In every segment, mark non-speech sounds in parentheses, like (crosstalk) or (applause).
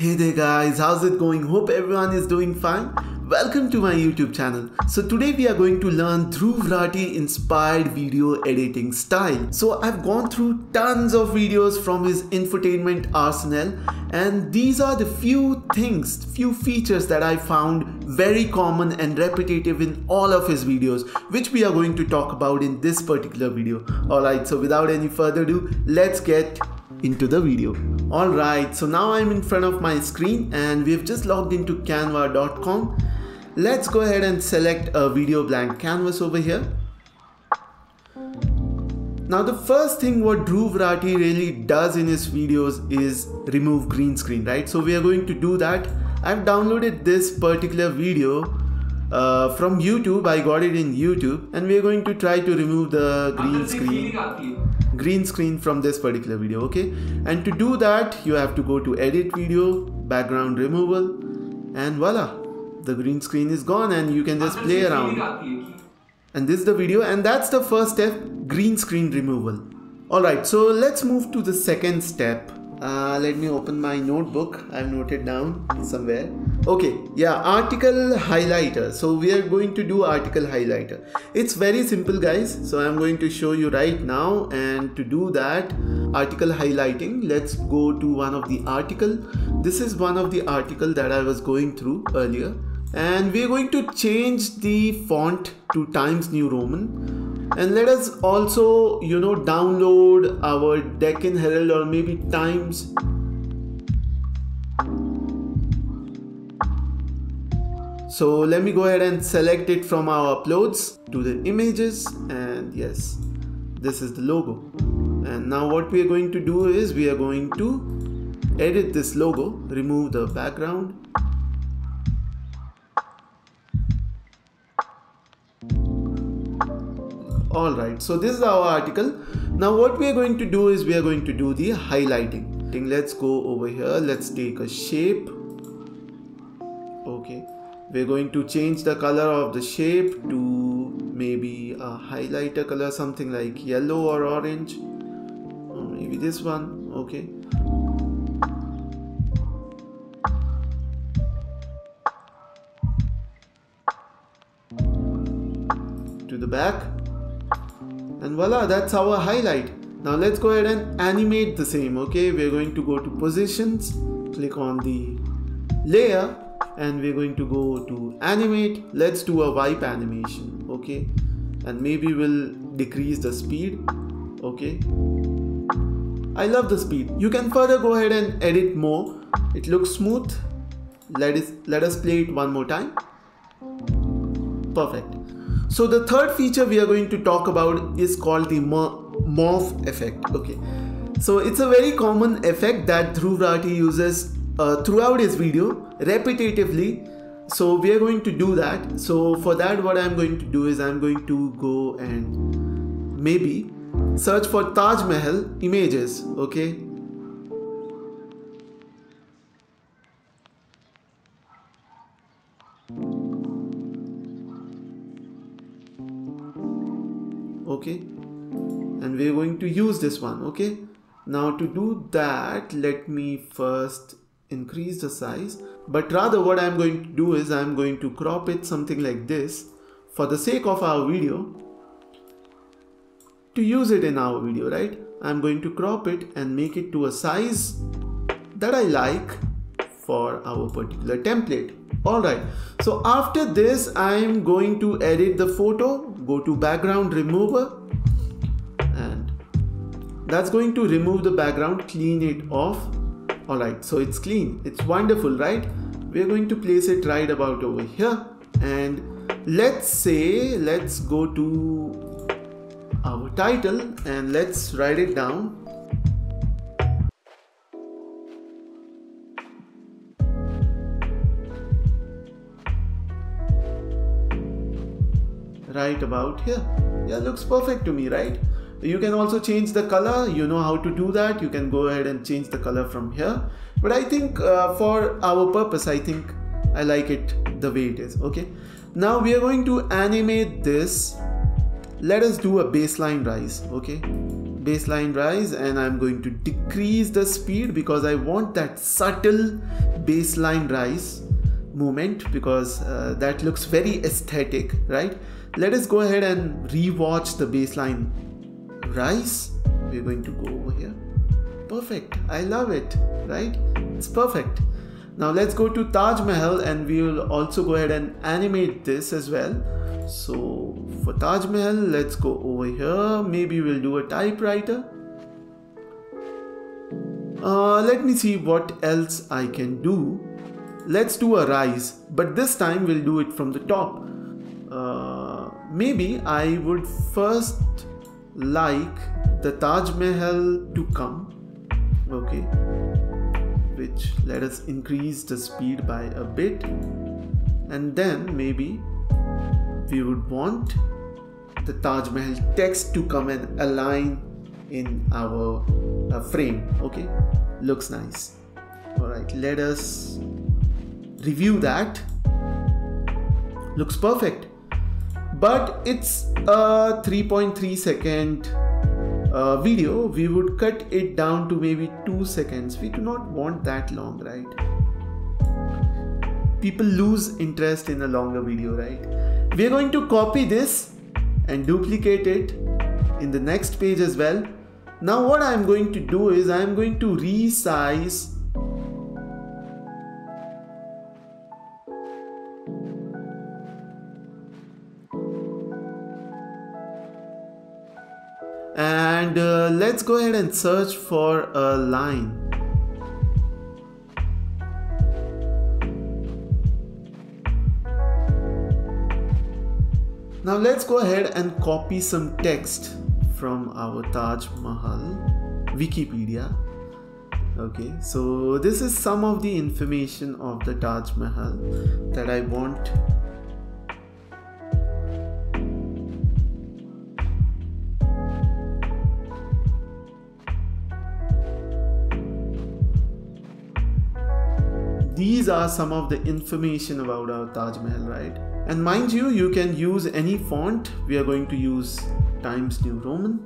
Hey there guys, how's it going? Hope everyone is doing fine. Welcome to my YouTube channel. So today we are going to learn Dhruv Rathee inspired video editing style. So I've gone through tons of videos from his infotainment arsenal and these are the few things, few features that I found very common and repetitive in all of his videos which we are going to talk about in this particular video. Alright, so without any further ado, let's get into the video. Alright, so now I'm in front of my screen and we've just logged into canva.com. Let's go ahead and select a video blank canvas over here. Now the first thing what Dhruv Rathee really does in his videos is remove green screen, right? So we are going to do that. I've downloaded this particular video uh, from YouTube. I got it in YouTube and we are going to try to remove the green screen green screen from this particular video okay? And to do that you have to go to edit video background removal and voila the green screen is gone and you can just play around. and this is the video and that's the first step green screen removal. Alright so let's move to the second step. Uh, let me open my notebook. I've noted down somewhere okay yeah article highlighter. So we are going to do article highlighter. It's very simple guys. So I'm going to show you right now. And to do that article highlighting let's go to one of the article. This is one of the article that I was going through earlier. And we're going to change the font to Times New Roman. And let us also you know download our Deccan Herald or maybe Times so let me go ahead and select it from our uploads. To the images and yes this is the logo. And now what we are going to do is we are going to edit this logo remove the background. All right so this is our article. Now what we are going to do is we are going to do the highlighting let's go over here. Let's take a shape we're going to change the color of the shape to maybe a highlighter color something like yellow or orange. Or maybe this one okay. To the back. And voila that's our highlight. Now let's go ahead and animate the same okay? We're going to go to positions click on the layer and we're going to go to animate. Let's do a wipe animation okay? And maybe we'll decrease the speed okay? I love the speed. You can further go ahead and edit more. It looks smooth. Let us let us play it one more time. Perfect. So the third feature we are going to talk about is called the morph effect. Okay, so it's a very common effect that Dhruv Rathee uses uh, throughout his video repetitively. So we are going to do that. So for that, what I'm going to do is I'm going to go and maybe search for Taj Mahal images. Okay, okay and we're going to use this one okay now to do that let me first increase the size but rather what I'm going to do is I'm going to crop it something like this for the sake of our video to use it in our video right? I'm going to crop it and make it to a size that I like for our particular template. Alright so after this I'm going to edit the photo go to background remover and that's going to remove the background clean it off alright so it's clean. It's wonderful right? We're going to place it right about over here. And let's say let's go to our title and let's write it down. Right about here. Yeah looks perfect to me right you can also change the color. You know how to do that. You can go ahead and change the color from here. But I think uh, for our purpose I think I like it the way it is. Okay? Now we are going to animate this. Let us do a baseline rise. Okay? Baseline rise and I'm going to decrease the speed because I want that subtle baseline rise movement because uh, that looks very aesthetic right? Let us go ahead and rewatch the baseline rise we're going to go over here. Perfect. I love it right? It's perfect. Now let's go to Taj Mahal and we will also go ahead and animate this as well. So for Taj Mahal let's go over here. Maybe we'll do a typewriter. Uh, let me see what else I can do. Let's do a rise but this time we'll do it from the top. Uh, maybe I would first like the Taj Mahal to come okay which let us increase the speed by a bit. And then maybe we would want the Taj Mahal text to come and align in our uh, frame okay? Looks nice. All right let us review that. Looks perfect but it's a 3.3 second uh, video. We would cut it down to maybe 2 seconds. We do not want that long right? People lose interest in a longer video right? We are going to copy this and duplicate it in the next page as well. Now what I'm going to do is I'm going to resize let's go ahead and search for a line. Now let's go ahead and copy some text from our Taj Mahal Wikipedia. Okay so this is some of the information of the Taj Mahal that I want these are some of the information about our Taj Mahal, right? And mind you, you can use any font. We are going to use Times New Roman.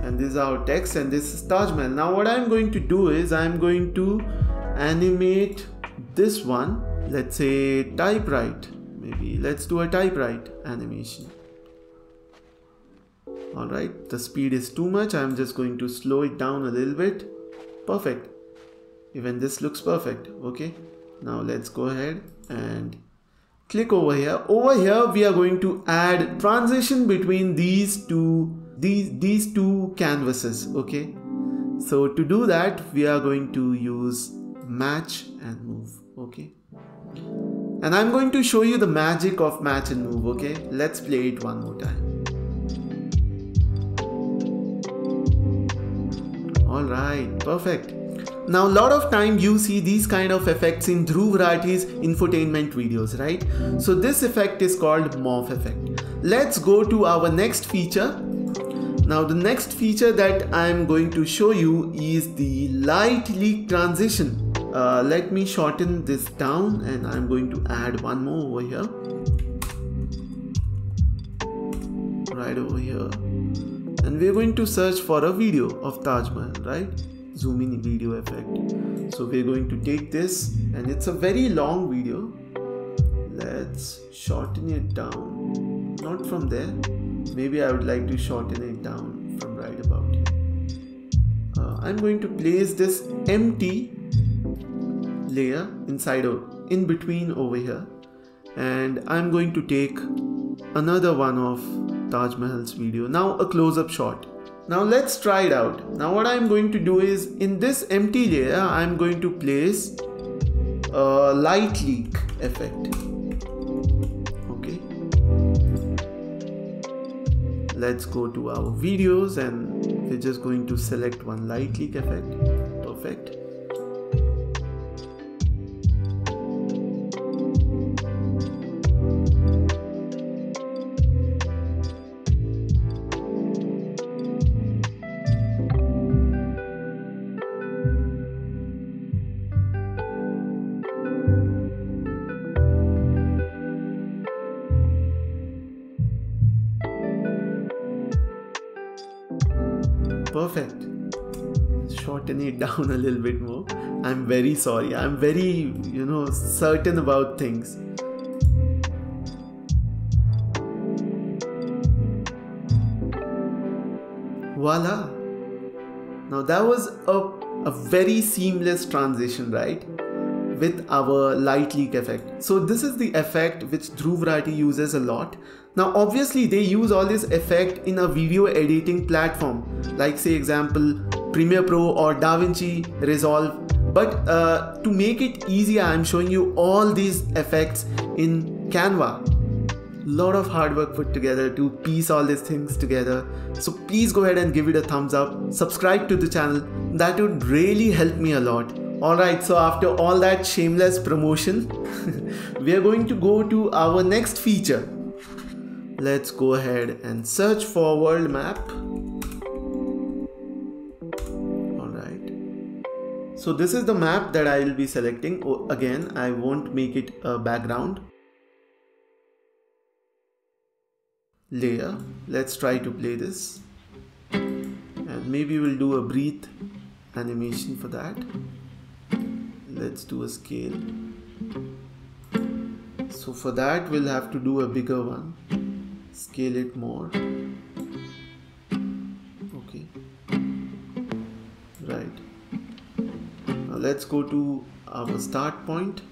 And this is our text and this is Taj Mahal. Now what I'm going to do is I'm going to animate this one. Let's say typewrite. Maybe let's do a typewrite animation. Alright, the speed is too much. I'm just going to slow it down a little bit. Perfect even this looks perfect okay now let's go ahead and click over here. Over here we are going to add transition between these two these these two canvases okay? So to do that we are going to use match and move okay? And I'm going to show you the magic of match and move okay? Let's play it one more time. Alright perfect now a lot of time you see these kind of effects in Dhruv Rathee's infotainment videos, right? So this effect is called morph effect. Let's go to our next feature. Now the next feature that I'm going to show you is the light leak transition. Uh, let me shorten this down and I'm going to add one more over here. Right over here. And we're going to search for a video of Taj Mahal, right? Zoom in video effect. So we're going to take this and it's a very long video. Let's shorten it down. Not from there. Maybe I would like to shorten it down from right about here. Uh, I'm going to place this empty layer inside of in between over here. And I'm going to take another one of Taj Mahal's video. Now a close-up shot now let's try it out. Now what I'm going to do is in this empty layer, I'm going to place a light leak effect. Okay. Let's go to our videos and we're just going to select one light leak effect. Perfect. perfect. Shorten it down a little bit more. I'm very sorry. I'm very you know certain about things. Voila. Now that was a, a very seamless transition right? With our light leak effect. So this is the effect which Dhruv Rathee uses a lot. Now obviously they use all this effect in a video editing platform like say example Premiere Pro or DaVinci Resolve. But uh, to make it easier I'm showing you all these effects in Canva. Lot of hard work put together to piece all these things together. So please go ahead and give it a thumbs up. Subscribe to the channel. That would really help me a lot alright so after all that shameless promotion (laughs) we are going to go to our next feature. Let's go ahead and search for world map. Alright so this is the map that I will be selecting. Oh, again I won't make it a background. Layer. Let's try to play this. And maybe we'll do a breathe animation for that let's do a scale. So for that we'll have to do a bigger one. Scale it more. Okay. Right. Now let's go to our start point.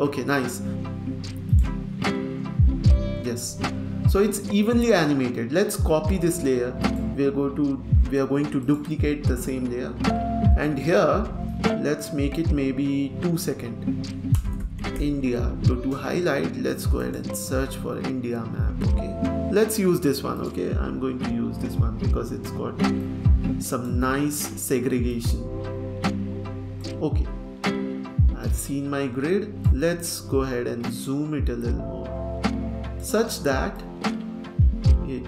Okay nice. Yes. So it's evenly animated. Let's copy this layer. We are going to we are going to duplicate the same layer. And here let's make it maybe two second. India. So to highlight let's go ahead and search for India map okay? Let's use this one okay? I'm going to use this one because it's got some nice segregation. Okay. I've seen my grid. Let's go ahead and zoom it a little more. Such that it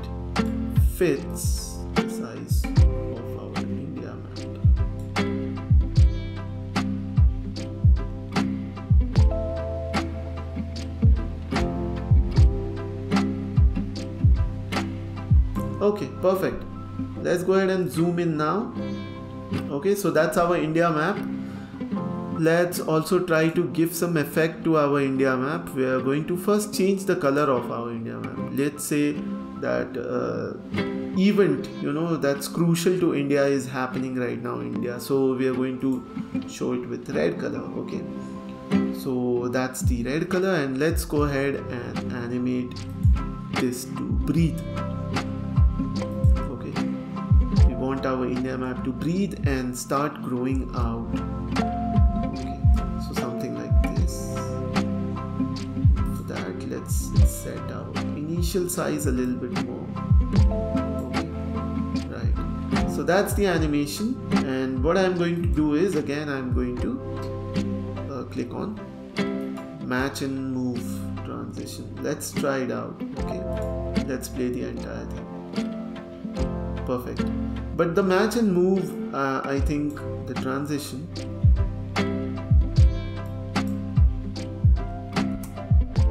fits Okay, perfect. Let's go ahead and zoom in now. Okay, so that's our India map let's also try to give some effect to our India map. We are going to first change the color of our India map. Let's say that uh, event, you know, that's crucial to India is happening right now India. So we are going to show it with red color. Okay. So that's the red color and let's go ahead and animate this to breathe. India map to breathe and start growing out. Okay, so something like this. For that, let's set our initial size a little bit more. Okay right. So that's the animation and what I'm going to do is again I'm going to uh, click on match and move transition. Let's try it out. Okay let's play the entire thing. Perfect but the match and move uh, I think the transition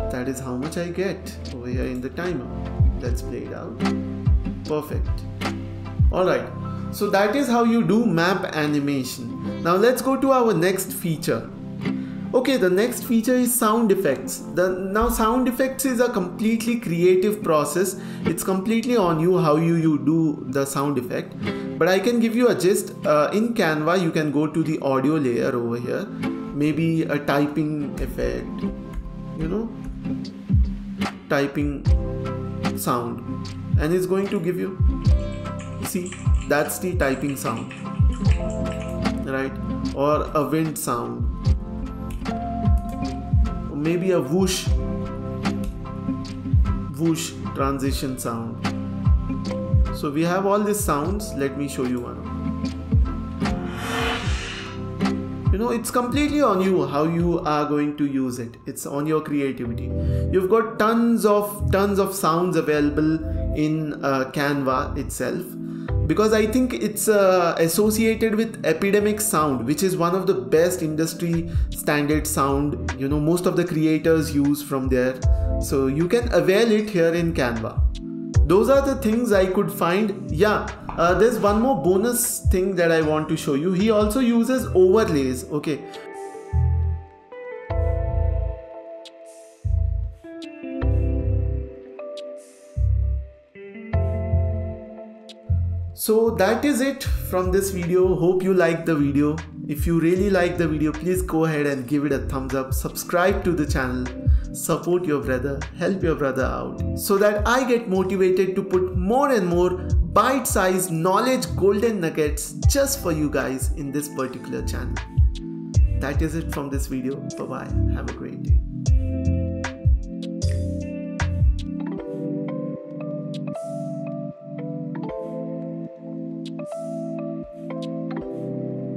that is how much I get over here in the timer. Let's play it out. Perfect. Alright, so that is how you do map animation. Now let's go to our next feature. Okay, the next feature is sound effects. The now sound effects is a completely creative process. It's completely on you how you, you do the sound effect. But I can give you a gist. Uh, in Canva, you can go to the audio layer over here. Maybe a typing effect. You know, typing sound and it's going to give you see that's the typing sound right or a wind sound maybe a whoosh whoosh transition sound. So we have all these sounds let me show you one. You know it's completely on you how you are going to use it. It's on your creativity. You've got tons of tons of sounds available in uh, canva itself because i think it's uh, associated with epidemic sound which is one of the best industry standard sound you know most of the creators use from there so you can avail it here in canva those are the things I could find. Yeah, uh, there's one more bonus thing that I want to show you. He also uses overlays. Okay. So that is it from this video. Hope you liked the video. If you really like the video, please go ahead and give it a thumbs up. Subscribe to the channel support your brother, help your brother out so that I get motivated to put more and more bite sized knowledge golden nuggets just for you guys in this particular channel. That is it from this video. Bye bye. Have a great day.